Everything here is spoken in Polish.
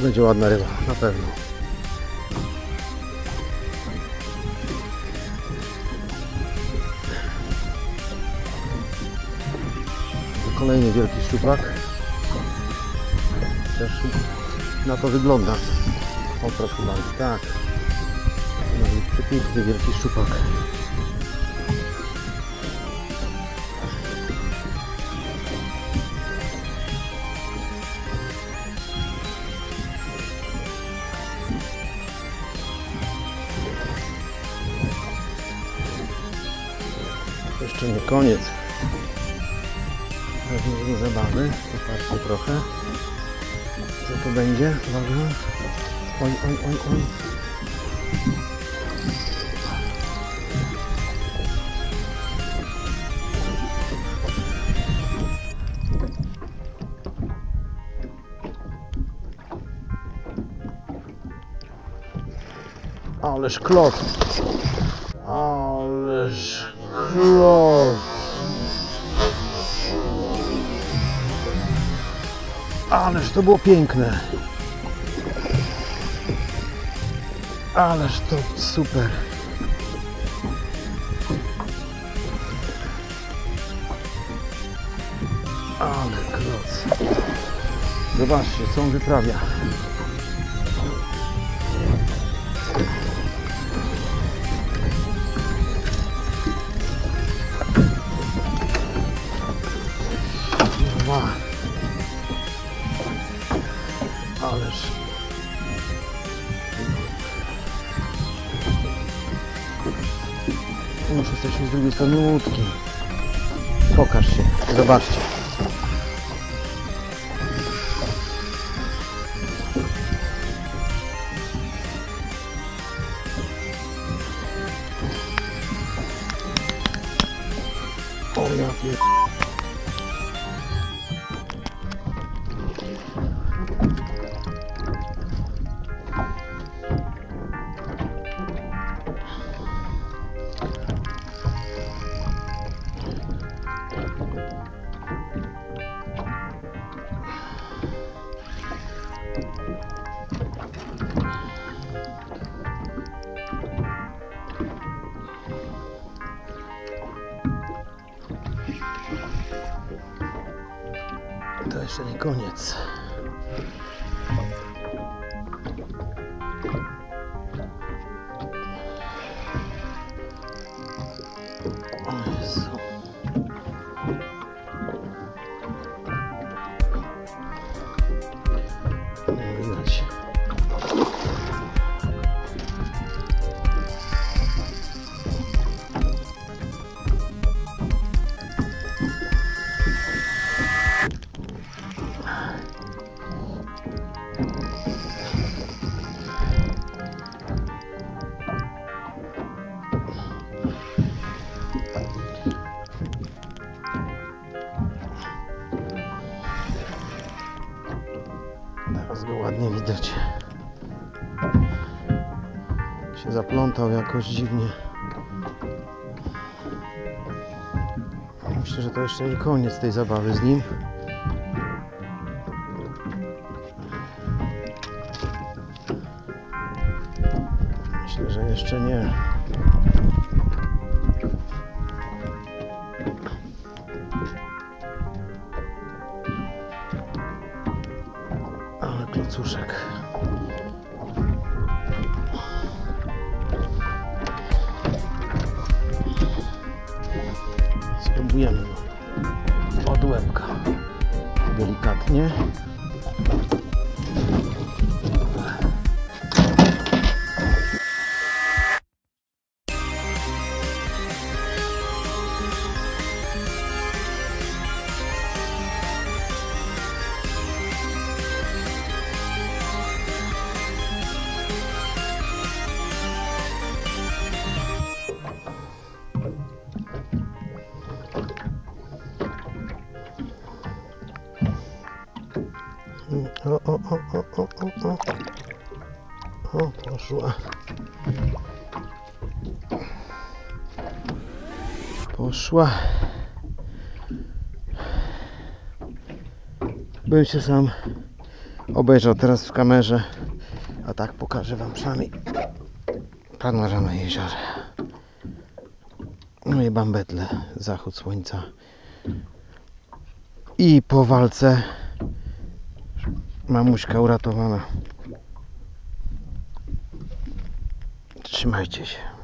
będzie ładna ryba, na pewno. Kolejny wielki szczupak. Też na to wygląda. O proszę bardzo, tak. Przepiękny wielki szczupak. Jeszcze nie koniec zabawy. Popatrzcie trochę. Co to będzie? Uwaga. Oj, oj, oj, oj. Ależ klot. Ależ klot. Ależ to było piękne. Ależ to super. Ale kloc. Zobaczcie, co on wyprawia. Ależ. Muszę jesteśmy z drugiej strony łódki. Pokaż się, zobaczcie. O ja pier... Jeszcze nie koniec. Teraz go ładnie widać. Się zaplątał jakoś dziwnie. Myślę, że to jeszcze nie koniec tej zabawy z nim. Myślę, że jeszcze nie. Ale klocuszek. Spróbujemy go od łebka. Delikatnie. O, o, o, o, o, o, o. O, poszła. Poszła. Bym się sam obejrzał teraz w kamerze. A tak pokażę Wam przynajmniej panoramę jeziora. No i Bambetle, zachód słońca. I po walce mamuśka uratowana. Trzymajcie się.